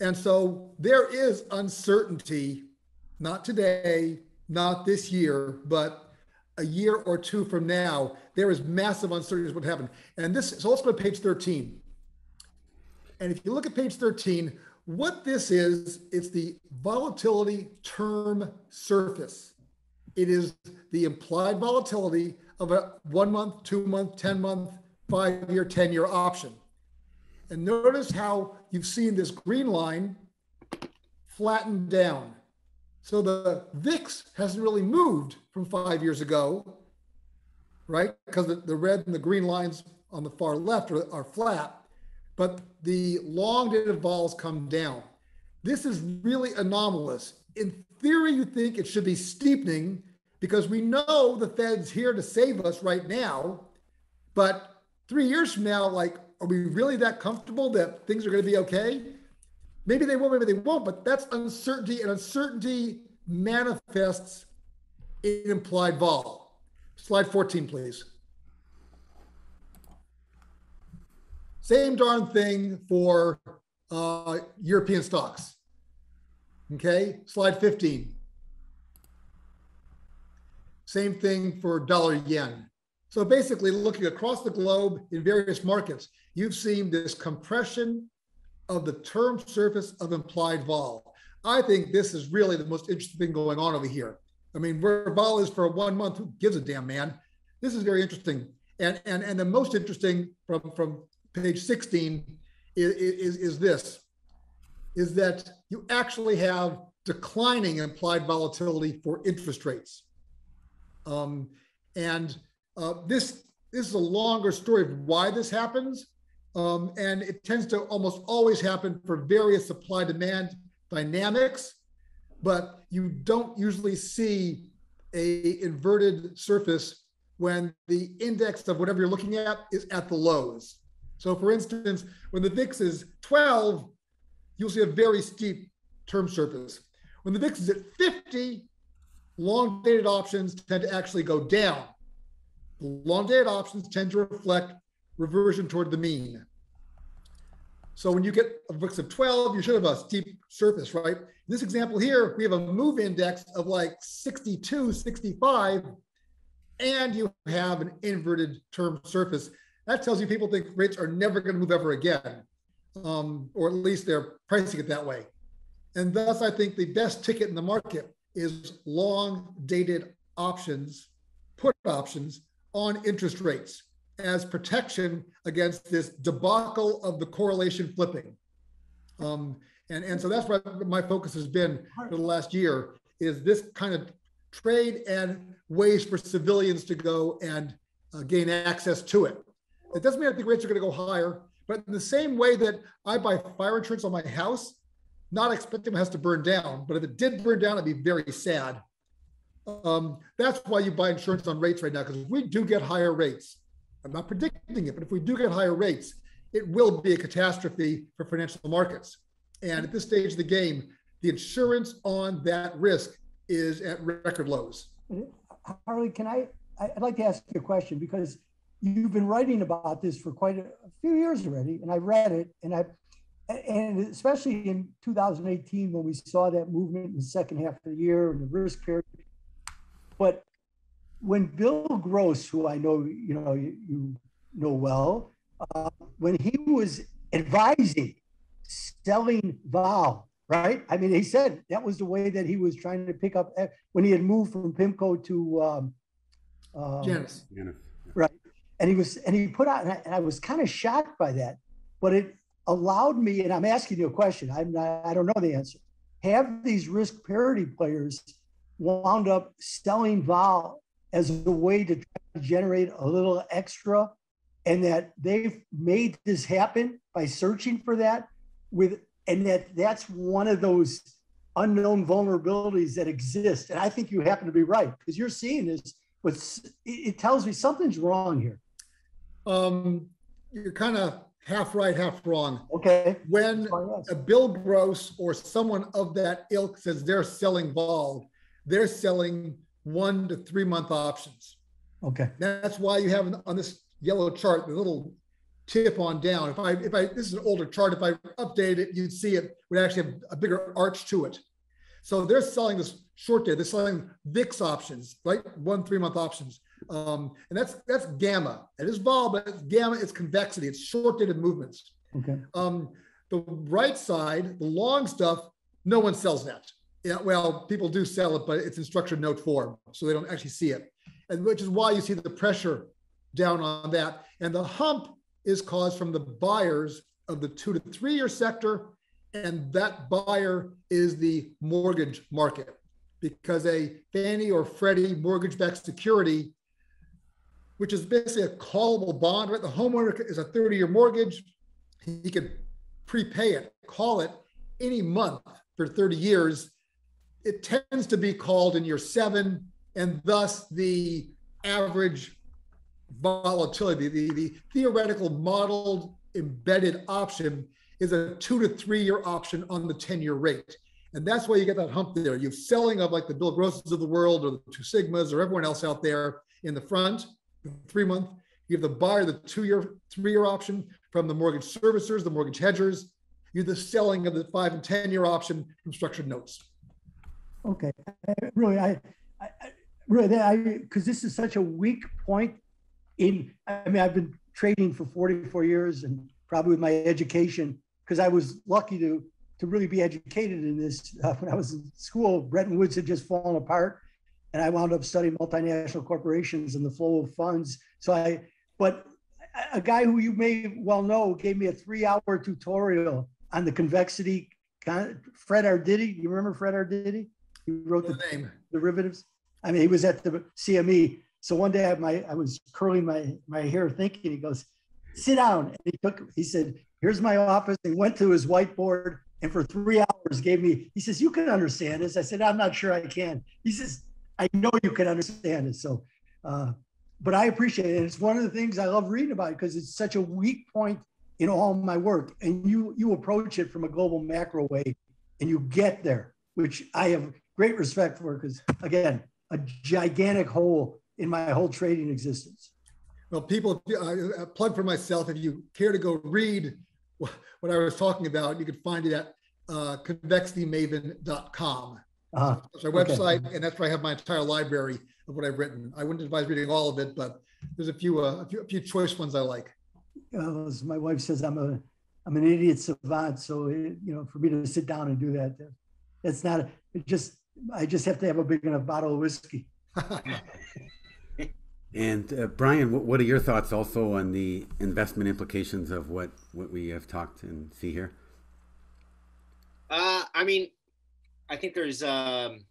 and so there is uncertainty, not today, not this year, but a year or two from now, there is massive uncertainty what happened. And this, so let's go to page 13. And if you look at page 13, what this is, it's the volatility term surface. It is the implied volatility of a one month, two month, 10 month, five year, 10 year option. And notice how you've seen this green line flatten down. So the VIX hasn't really moved from five years ago. right? Because the, the red and the green lines on the far left are, are flat, but the long dated vols come down. This is really anomalous. In theory, you think it should be steepening because we know the Fed's here to save us right now. But three years from now, like, are we really that comfortable that things are going to be okay? Maybe they will, maybe they won't, but that's uncertainty, and uncertainty manifests in implied vol. Slide 14, please. Same darn thing for uh, European stocks. Okay, slide 15. Same thing for dollar yen. So basically, looking across the globe in various markets, you've seen this compression of the term surface of implied vol. I think this is really the most interesting thing going on over here. I mean, where vol is for one month, who gives a damn, man? This is very interesting. And and and the most interesting from from page 16 is, is, is this, is that you actually have declining implied volatility for interest rates. Um, and uh, this, this is a longer story of why this happens. Um, and it tends to almost always happen for various supply demand dynamics, but you don't usually see a inverted surface when the index of whatever you're looking at is at the lows. So for instance, when the VIX is 12, you'll see a very steep term surface. When the VIX is at 50, long dated options tend to actually go down. Long dated options tend to reflect reversion toward the mean. So when you get a VIX of 12, you should have a steep surface, right? In this example here, we have a move index of like 62, 65, and you have an inverted term surface that tells you people think rates are never going to move ever again, um, or at least they're pricing it that way. And thus, I think the best ticket in the market is long dated options, put options on interest rates as protection against this debacle of the correlation flipping. Um, and, and so that's what my focus has been for the last year is this kind of trade and ways for civilians to go and uh, gain access to it. It doesn't mean I think rates are going to go higher, but in the same way that I buy fire insurance on my house, not expecting my house to burn down, but if it did burn down, I'd be very sad. Um, that's why you buy insurance on rates right now, because if we do get higher rates, I'm not predicting it, but if we do get higher rates, it will be a catastrophe for financial markets. And at this stage of the game, the insurance on that risk is at record lows. Harley, can I? I'd like to ask you a question because you've been writing about this for quite a, a few years already, and I read it, and I, and especially in 2018 when we saw that movement in the second half of the year and the risk parity. But when Bill Gross, who I know you know you, you know well, uh, when he was advising selling vol, right? I mean, he said that was the way that he was trying to pick up eh, when he had moved from PIMCO to um, uh, Janus. Janus and he was and he put out and I, was kind of shocked by that but it allowed me and i'm asking you a question i'm not i don't know the answer. Have these risk parity players wound up selling vol as a way to generate a little extra and that they've made this happen by searching for that with and that that's one of those unknown vulnerabilities that exist? And i think you happen to be right because you're seeing this but it tells me something's wrong here um, you're kind of half right, half wrong. Okay. When a Bill Gross or someone of that ilk says they're selling vol, they're selling one to three month options. Okay. That's why you have on this yellow chart the little tip on down. If I if I this is an older chart, if I update it, you'd see it would actually have a bigger arch to it. So they're selling this short day. They're selling VIX options, right? One three month options. Um, and that's that's gamma. It is vol, but it's gamma. It's convexity. It's short-dated movements. Okay. Um, the right side, the long stuff, no one sells that. Yeah, well, people do sell it, but it's in structured note form, so they don't actually see it, and which is why you see the pressure down on that. And the hump is caused from the buyers of the two to three year sector, and that buyer is the mortgage market because a Fannie or Freddie mortgage backed security which is basically a callable bond, right? The homeowner is a 30 year mortgage. He could prepay it, call it any month for 30 years. It tends to be called in year seven, and thus the average volatility, the, the theoretical modeled embedded option is a two to three year option on the 10 year rate. And that's why you get that hump there. You're selling of like the Bill Grosses of the world or the Two Sigmas or everyone else out there in the front, three month. You have the buyer, the two year, three year option from the mortgage servicers, the mortgage hedgers. You're the selling of the five and 10 year option from structured notes. Okay, really, I, I really, I because this is such a weak point in. I mean, I've been trading for 44 years and probably with my education because I was lucky to to really be educated in this. Uh, when I was in school, Bretton Woods had just fallen apart, and I wound up studying multinational corporations and the flow of funds. So I, but a guy who you may well know gave me a three-hour tutorial on the convexity. Fred Arditti, you remember Fred Arditti? He wrote the, the derivatives. I mean, he was at the CME. So one day I, my, I was curling my, my hair thinking, he goes, sit down. And he took, he said, here's my office. He went to his whiteboard and for three hours gave me, he says, you can understand this. I said, I'm not sure I can. He says, I know you can understand it. So, uh, but I appreciate it. It's one of the things I love reading about because it's such a weak point in all my work. And you, you approach it from a global macro way and you get there, which I have great respect for because again, a gigantic hole in my whole trading existence. Well, people, uh, plug for myself. If you care to go read what I was talking about, you can find it at uh, convexitymaven.com. Uh-huh. It's our website, okay. and that's where I have my entire library of what I've written. I wouldn't advise reading all of it, but there's a few, uh, a few, a few choice ones I like. Uh, as my wife says, I'm a, I'm an idiot savant. So it, you know, for me to sit down and do that, that's not. It just I just have to have a big enough bottle of whiskey. and uh, Brian, what, what are your thoughts also on the investment implications of what what we have talked and see here? Uh, I mean, I think there's um,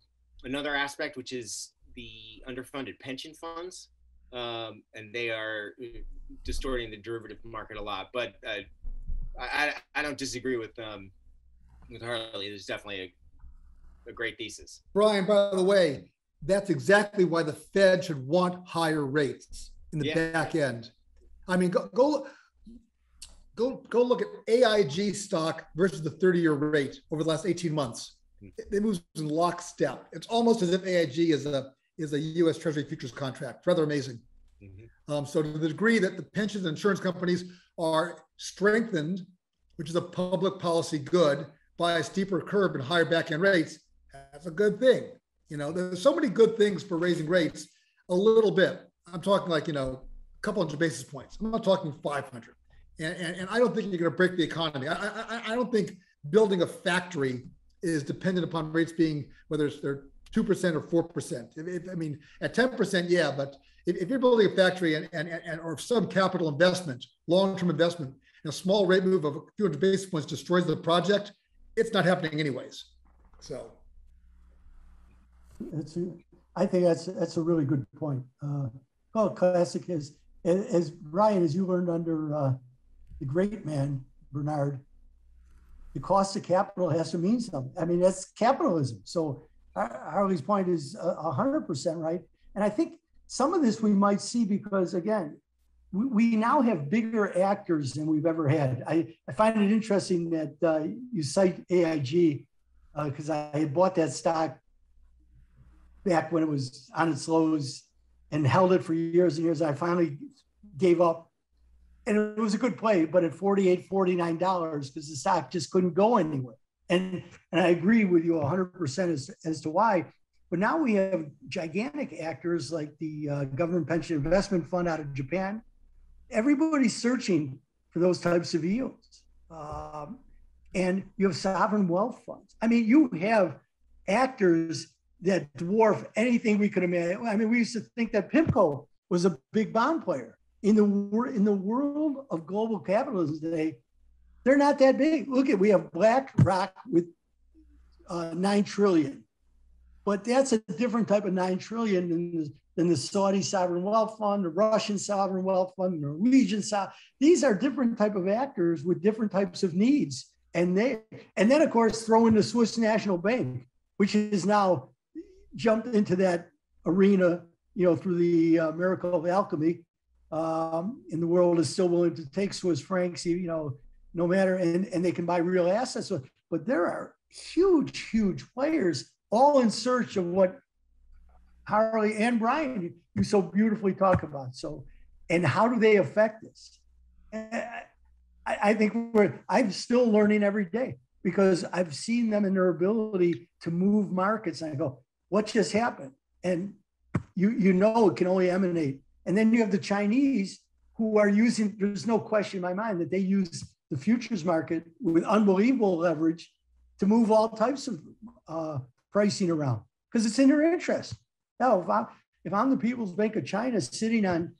another aspect which is the underfunded pension funds, um, and they are uh, distorting the derivative market a lot. But uh, I, I don't disagree with um, with Harley. There's definitely a a great thesis. Brian, by the way, that's exactly why the Fed should want higher rates in the yeah. back end. I mean, go go go go look at AIG stock versus the 30-year rate over the last 18 months. Hmm. It, moves in lockstep. It's almost as if AIG is a is a U.S. Treasury futures contract. Rather amazing. Mm-hmm. Um, so to the degree that the pensions and insurance companies are strengthened, which is a public policy good, by a steeper curve and higher back end rates, that's a good thing. You know, there's so many good things for raising rates a little bit. I'm talking like, you know, a couple hundred basis points. I'm not talking 500. And, and, and I don't think you're going to break the economy. I, I, I don't think building a factory is dependent upon rates being whether it's they're 2% or 4%. If, if, I mean, at 10%, yeah, but if, if, you're building a factory and, and, and or some capital investment, long-term investment, a small rate move of a few hundred basis points destroys the project, it's not happening anyways. So that's a, I think that's that's a really good point. Uh, well, classic is as Brian, as you learned under uh, the great man Bernard, the cost of capital has to mean something. I mean, that's capitalism. So Harley's point is a hundred percent right, and I think some of this we might see because again, we, we now have bigger actors than we've ever had. I, I find it interesting that uh, you cite AIG because uh, I had bought that stock back when it was on its lows and held it for years and years. I finally gave up. And it was a good play, but at 48 $49, because the stock just couldn't go anywhere. And, and I agree with you 100% as, as to why. But now we have gigantic actors like the uh, Government Pension Investment Fund out of Japan. Everybody's searching for those types of yields. Um, and you have sovereign wealth funds. I mean, you have actors that dwarf anything we could imagine. I mean, we used to think that PIMCO was a big bond player. In the in the world of global capitalism today, they're not that big. Look at we have BlackRock with uh, nine trillion, but that's a different type of nine trillion than the than the Saudi sovereign wealth fund, the Russian sovereign wealth fund, the Norwegian so these are different type of actors with different types of needs. And they and then of course throw in the Swiss National Bank, which is now jumped into that arena, you know, through the uh, miracle of alchemy. Um, and the world is still willing to take Swiss francs, you know, no matter, and, and they can buy real assets. But there are huge, huge players all in search of what Harley and Brian you so beautifully talk about. So, and how do they affect this? I, I think we're, I'm still learning every day because I've seen them in their ability to move markets. And I go, what just happened? And you, you know, it can only emanate. And then you have the Chinese who are using, there's no question in my mind that they use the futures market with unbelievable leverage to move all types of uh, pricing around because it's in their interest. Now, if I'm if I'm the People's Bank of China sitting on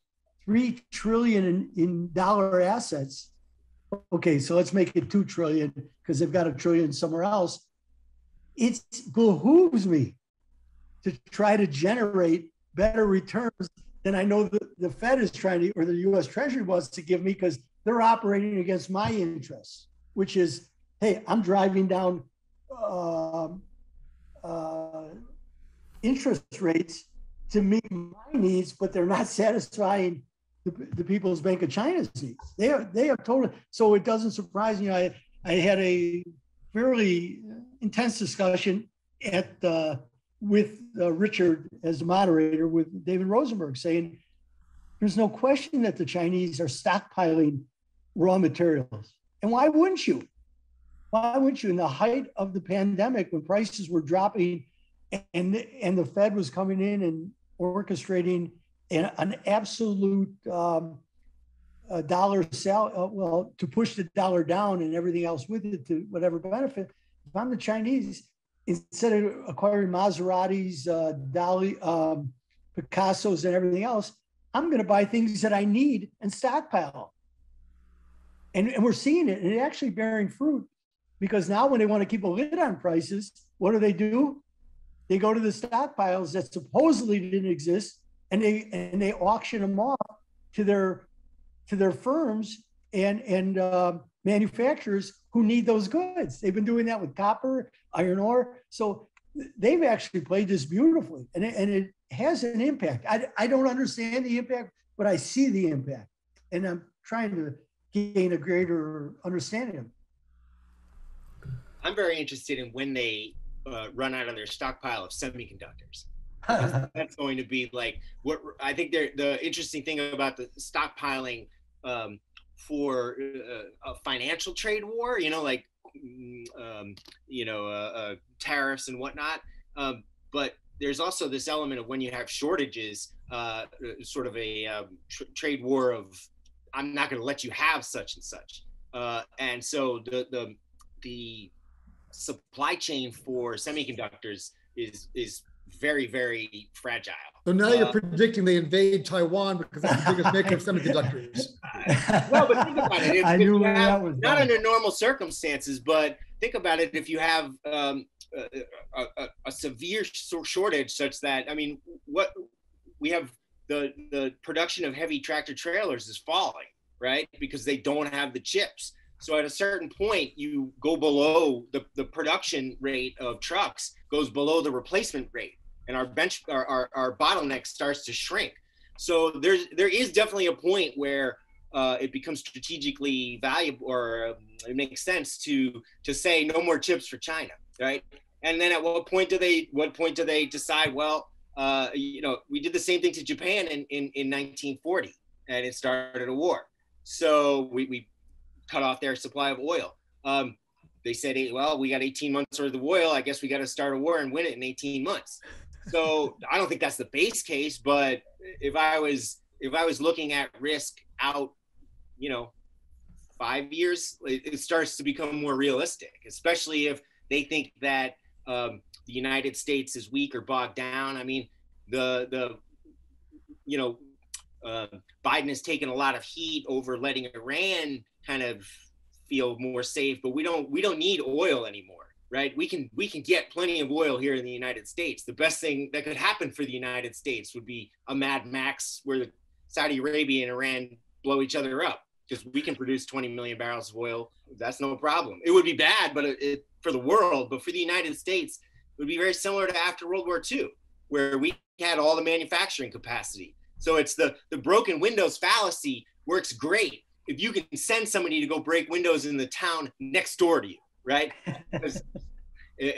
three trillion in, in dollar assets, okay, so let's make it two trillion because they've got a trillion somewhere else. It behooves me to try to generate better returns than I know the, the Fed is trying to, or the US Treasury wants to give me because they're operating against my interests, which is, hey, I'm driving down uh, uh, interest rates to meet my needs, but they're not satisfying the, the People's Bank of China's needs. They are they have totally, So it doesn't surprise me. I I had a fairly intense discussion at uh, with uh, Richard as the moderator with David Rosenberg saying there's no question that the Chinese are stockpiling raw materials. And why wouldn't you? Why wouldn't you? In the height of the pandemic, when prices were dropping and and the Fed was coming in and orchestrating an, an absolute um, dollar sell uh, well to push the dollar down and everything else with it to whatever benefit. If I'm the Chinese, instead of acquiring Maseratis, uh, Dali, um, Picassos, and everything else, I'm going to buy things that I need and stockpile. And, and we're seeing it, and it's actually bearing fruit because now when they want to keep a lid on prices, what do they do? They go to the stockpiles that supposedly didn't exist, and they and they auction them off to their to their firms and and uh, manufacturers who need those goods. They've been doing that with copper, iron ore. So they've actually played this beautifully, and it, and it has an impact. I I don't understand the impact, but I see the impact, and I'm trying to gain a greater understanding of. It. I'm very interested in when they uh, run out of their stockpile of semiconductors. that's, going to be like what I think. The interesting thing about the stockpiling um, for uh, a financial trade war, you know, like um, you know uh, uh, tariffs and whatnot. Um, but there's also this element of when you have shortages, uh, sort of a um, tr- trade war of I'm not going to let you have such and such. Uh, and so the the the supply chain for semiconductors is is very very fragile. So now uh, you're predicting they invade Taiwan because that's the biggest maker of semiconductors. well, but think about it. If, I knew have, that was not under normal circumstances, but think about it. If you have um, a, a, a, severe shortage, such that I mean, what we have the the production of heavy tractor trailers is falling, right? Because they don't have the chips. So at a certain point, you go below the, the production rate of trucks goes below the replacement rate, and our bench our, our, our bottleneck starts to shrink. So there's there is definitely a point where uh, it becomes strategically valuable or um, it makes sense to to say no more chips for China, right? And then at what point do they what point do they decide? Well, uh, you know, we did the same thing to Japan in, in, in 1940, and it started a war. So we, we cut off their supply of oil. Um, they said, well, we got 18 months worth of oil. I guess we got to start a war and win it in 18 months. So I don't think that's the base case, but if I was if I was looking at risk out, you know, five years, it, starts to become more realistic, especially if they think that um, the United States is weak or bogged down. I mean, the the you know uh, Biden has taken a lot of heat over letting Iran kind of feel more safe but we don't we don't need oil anymore right? We can we can get plenty of oil here in the United States. The best thing that could happen for the United States would be a Mad Max where Saudi Arabia and Iran blow each other up because we can produce 20 million barrels of oil. That's no problem. It would be bad, but it, it, for the world, but for the United States, it would be very similar to after World War II, where we had all the manufacturing capacity. So it's the the broken windows fallacy works great if you can send somebody to go break windows in the town next door to you, right?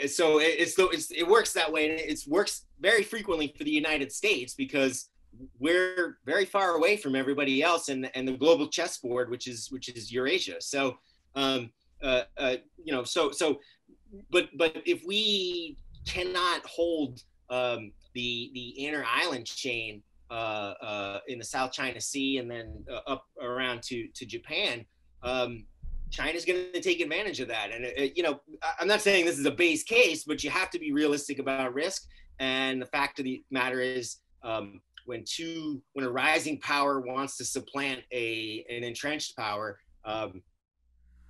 so it's, it's it works that way, and it works very frequently for the United States because we're very far away from everybody else and and the global chessboard, which is which is Eurasia. So, um, uh, uh, you know, so so, but but if we cannot hold um, the the inner island chain uh, uh, in the South China Sea and then uh, up around to to Japan, um, China's going to take advantage of that. And it, it, you know, I'm not saying this is a base case, but you have to be realistic about risk. And the fact of the matter is, um, when two when a rising power wants to supplant a an entrenched power, um,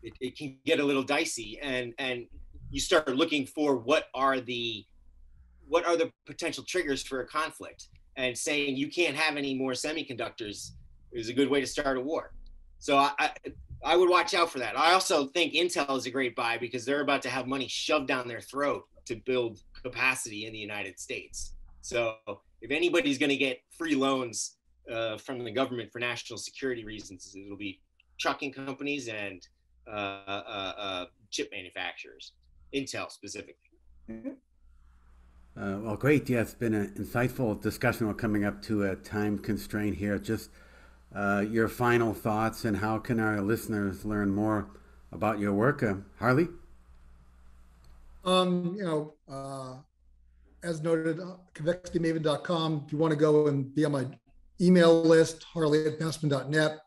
it, it can get a little dicey. And and you start looking for what are the what are the potential triggers for a conflict and saying you can't have any more semiconductors is a good way to start a war. So I, I, would watch out for that. I also think Intel is a great buy because they're about to have money shoved down their throat to build capacity in the United States. So if anybody's going to get free loans uh, from the government for national security reasons, it'll be trucking companies and uh, uh, uh chip manufacturers, Intel specifically. Uh, well, great. Yeah, it's been an insightful discussion. We're coming up to a time constraint here. Just uh, your final thoughts and how can our listeners learn more about your work, uh, Harley? Um, you know, uh, as noted, uh, convexitymaven.com. If you want to go and be on my email list, harley at bassman.net.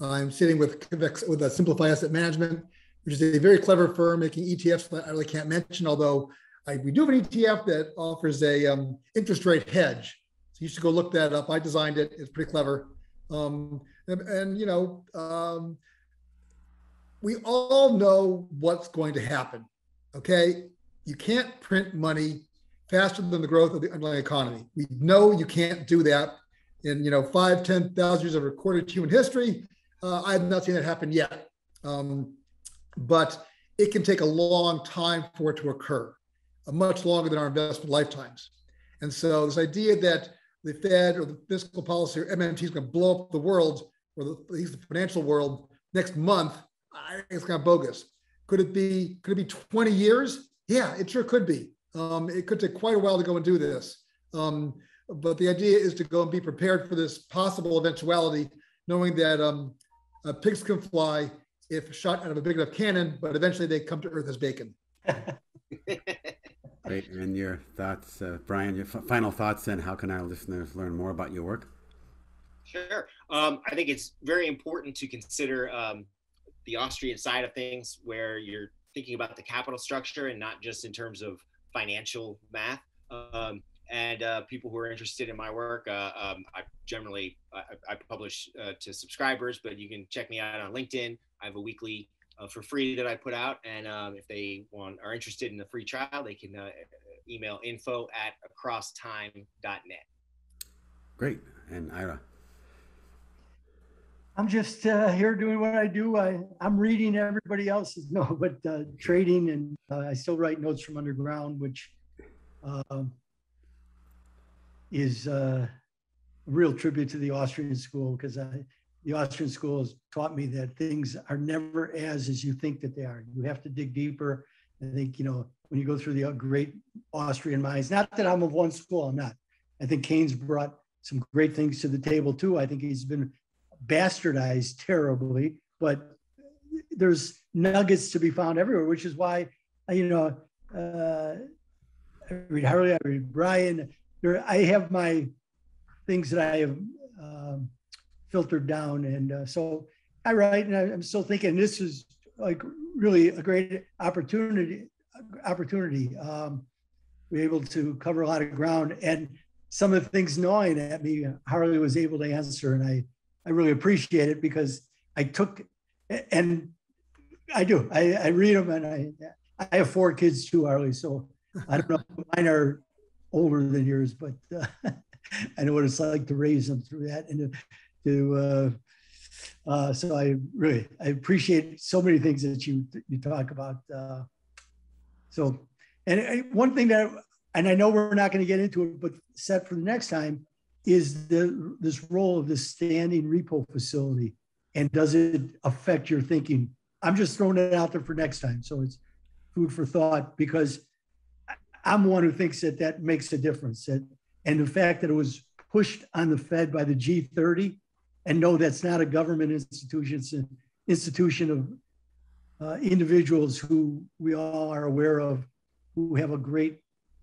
I'm sitting with Convex with a Simplify Asset Management, which is a very clever firm making ETFs that I really can't mention, although I, we do have an ETF that offers a um, interest rate hedge. So you should go look that up. I designed it. It's pretty clever. Um, and, and, you know, um, we all know what's going to happen. Okay, you can't print money faster than the growth of the underlying economy. We know you can't do that. In you know five, ten thousand years of recorded human history, uh, I have not seen that happen yet. Um, but it can take a long time for it to occur a much longer than our investment lifetimes. And so this idea that the Fed or the fiscal policy or MMT is going to blow up the world or the, at least the financial world next month, I think it's kind of bogus. Could it be? Could it be 20 years? Yeah, it sure could be. Um, it could take quite a while to go and do this. Um, but the idea is to go and be prepared for this possible eventuality, knowing that um, uh, pigs can fly if shot out of a big enough cannon, but eventually they come to Earth as bacon. Great. And your thoughts, uh, Brian, your f- final thoughts, and how can our listeners learn more about your work? Sure. Um, I think it's very important to consider um, the Austrian side of things where you're thinking about the capital structure and not just in terms of financial math. Um, and uh, people who are interested in my work, uh, um, I generally I, I publish uh, to subscribers, but you can check me out on LinkedIn. I have a weekly uh, for free that I put out. And um, if they want are interested in the free trial, they can uh, email info at acrosstime.net. Great. And Yra. I'm just uh, here doing what I do. I, I'm reading everybody else's no, but uh, trading, and uh, I still write notes from underground, which um, is uh, a real tribute to the Austrian school because I the Austrian school has taught me that things are never as as you think that they are. You have to dig deeper. I think you know when you go through the great Austrian minds. Not that I'm of one school. I'm not. I think Keynes brought some great things to the table too. I think he's been bastardized terribly, but there's nuggets to be found everywhere, which is why you know uh, I read Harley, I read Brian. There, I have my things that I have. Um, filtered down. And uh, so I write, and I, am still thinking this is like really a great opportunity. Opportunity. Um, we're able to cover a lot of ground, and some of the things gnawing at me, Harley was able to answer, and I I really appreciate it because I took and I do. I, I read them and I I have four kids too, Harley. So I don't know. Mine are older than yours, but uh, I know what it's like to raise them through that and to, uh, uh, so I really I appreciate so many things that you you talk about. Uh, so, and one thing that and I know we're not going to get into it, but set for the next time is the this role of the standing repo facility, and does it affect your thinking? I'm just throwing it out there for next time, so it's food for thought because I'm one who thinks that that makes a difference. That, and the fact that it was pushed on the Fed by the G30, and no, that's not a government institution; it's an institution of uh, individuals who we all are aware of, who have a great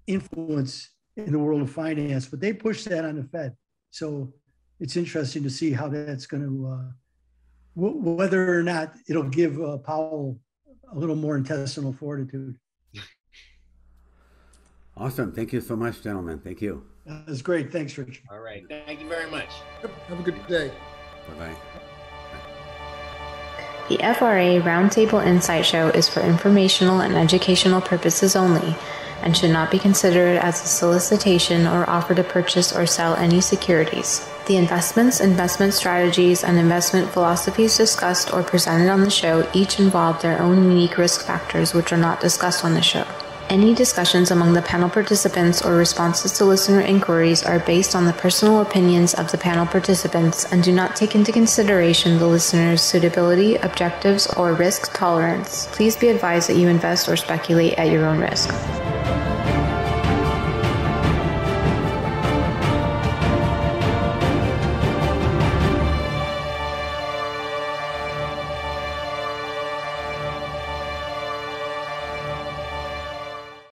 influence in the world of finance, but they push that on the Fed. So it's interesting to see how that's going to, uh, w- whether or not it'll give uh, Powell a little more intestinal fortitude. Awesome. Thank you so much, gentlemen. Thank you. That's great. Thanks, Richard. All right. Thank you very much. Have a good day. Bye bye. The FRA Roundtable Insight Show is for informational and educational purposes only and should not be considered as a solicitation or offer to purchase or sell any securities. The investments, investment strategies, and investment philosophies discussed or presented on the show each involve their own unique risk factors which are not discussed on the show. Any discussions among the panel participants or responses to listener inquiries are based on the personal opinions of the panel participants and do not take into consideration the listener's suitability, objectives, or risk tolerance. Please be advised that you invest or speculate at your own risk.